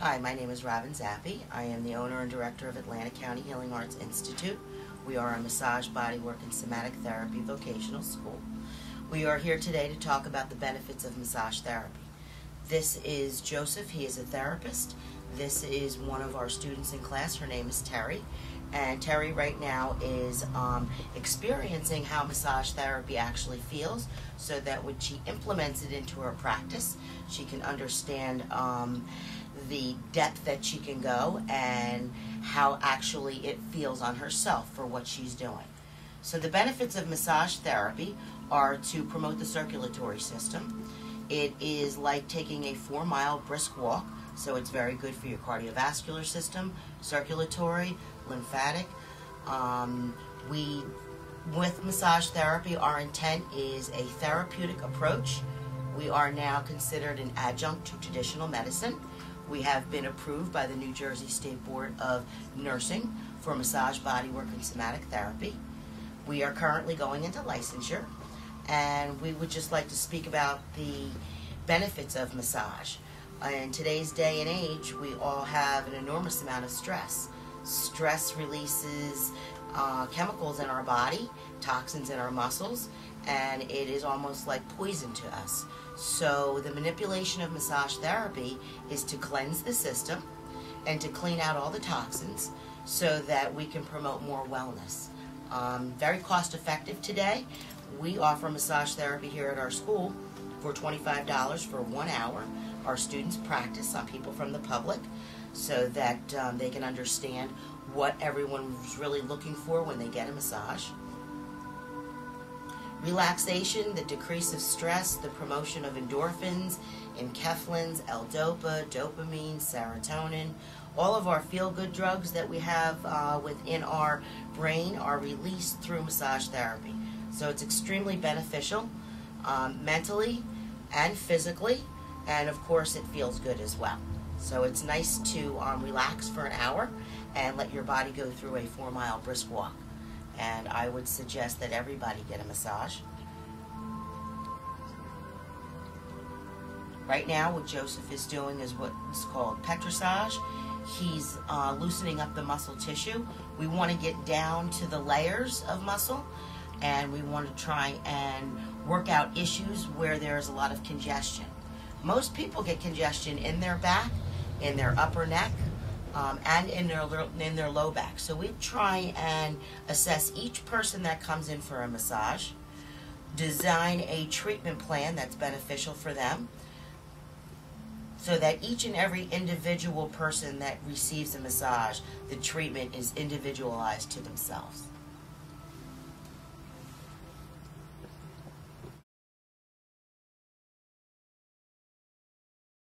Hi, my name is Robin Zappi. I am the owner and director of Atlantic County Healing Arts Institute. We are a massage, bodywork, and somatic therapy vocational school. We are here today to talk about the benefits of massage therapy. This is Joseph. He is a therapist. This is one of our students in class. Her name is Terry. And Terry right now is um, experiencing how massage therapy actually feels so that when she implements it into her practice, she can understand um, the depth that she can go and how actually it feels on herself for what she's doing. So the benefits of massage therapy are to promote the circulatory system. It is like taking a four mile brisk walk, so it's very good for your cardiovascular system, circulatory, lymphatic. Um, we, with massage therapy, our intent is a therapeutic approach. We are now considered an adjunct to traditional medicine. We have been approved by the New Jersey State Board of Nursing for massage, bodywork, and somatic therapy. We are currently going into licensure, and we would just like to speak about the benefits of massage. In today's day and age, we all have an enormous amount of stress. Stress releases uh, chemicals in our body, toxins in our muscles, and it is almost like poison to us. So the manipulation of massage therapy is to cleanse the system and to clean out all the toxins so that we can promote more wellness. Um, very cost effective today. We offer massage therapy here at our school for $25 for one hour. Our students practice on people from the public so that um, they can understand what everyone's really looking for when they get a massage. Relaxation, the decrease of stress, the promotion of endorphins, enkephalins, L-DOPA, dopamine, serotonin. All of our feel-good drugs that we have uh, within our brain are released through massage therapy. So it's extremely beneficial um, mentally and physically, and of course it feels good as well. So it's nice to um, relax for an hour and let your body go through a four-mile brisk walk and I would suggest that everybody get a massage. Right now, what Joseph is doing is what's called petrissage. He's uh, loosening up the muscle tissue. We want to get down to the layers of muscle, and we want to try and work out issues where there's a lot of congestion. Most people get congestion in their back, in their upper neck, um, and in their in their low back. So we try and assess each person that comes in for a massage, design a treatment plan that's beneficial for them, so that each and every individual person that receives a massage, the treatment is individualized to themselves.